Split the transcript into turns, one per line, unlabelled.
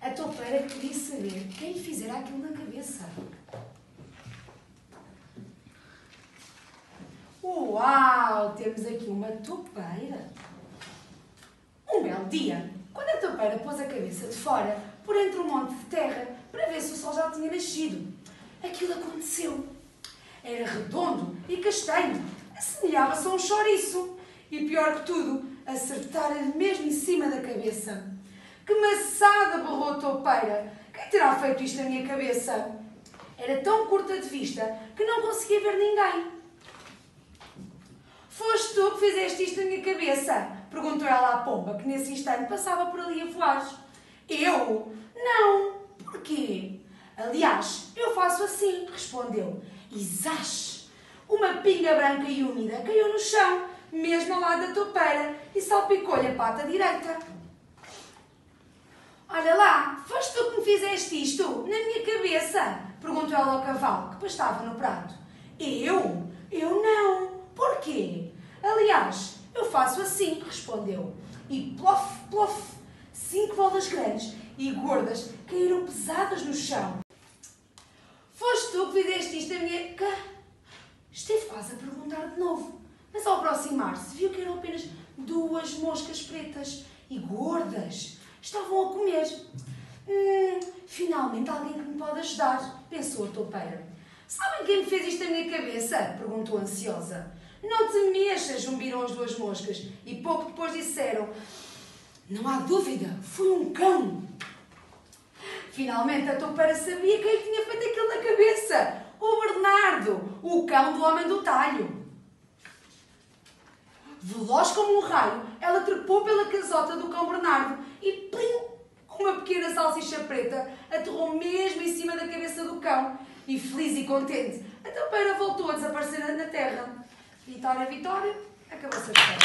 A toupeira queria saber quem lhe fizera aquilo na cabeça. Uau! Temos aqui uma toupeira. Um belo dia, quando a toupeira pôs a cabeça de fora, por entre um monte de terra, para ver se o sol já tinha nascido, aquilo aconteceu. Era redondo e castanho, assemelhava-se a um chouriço. E pior que tudo, acertara-lhe mesmo em cima da cabeça. Que maçada, berrou a toupeira. Quem terá feito isto na minha cabeça? Era tão curta de vista que não conseguia ver ninguém. Foste tu que fizeste isto na minha cabeça? Perguntou ela à pomba, que nesse instante passava por ali a voar. Eu? Não. Porquê? Aliás, eu faço assim, respondeu. Zás! Uma pinga branca e úmida caiu no chão, mesmo ao lado da toupeira, e salpicou-lhe a pata direita. Olha lá, foste tu que me fizeste isto na minha cabeça? Perguntou ela ao cavalo, que pastava no prato. Eu? Eu não. Porquê? Aliás, eu faço assim, respondeu. E plof, plof, cinco bolas grandes e gordas caíram pesadas no chão. Foste tu que fizeste isto na minha... Esteve quase a perguntar de novo, mas ao aproximar-se viu que eram apenas duas moscas pretas e gordas. Estavam a comer. Hum, finalmente alguém que me pode ajudar, pensou a toupeira. Sabem quem me fez isto na minha cabeça? Perguntou ansiosa. Não te mexas, zumbiram as duas moscas. E pouco depois disseram: Não há dúvida, foi um cão. Finalmente a toupeira sabia quem lhe tinha feito aquilo na cabeça. O Bernardo, o cão do homem do talho. Veloz como um raio, ela trepou pela casota do cão Bernardo uma pequena salsicha preta aterrou mesmo em cima da cabeça do cão. E feliz e contente, a toupeira voltou a desaparecer na terra. Vitória, Vitória, acabou-se a história.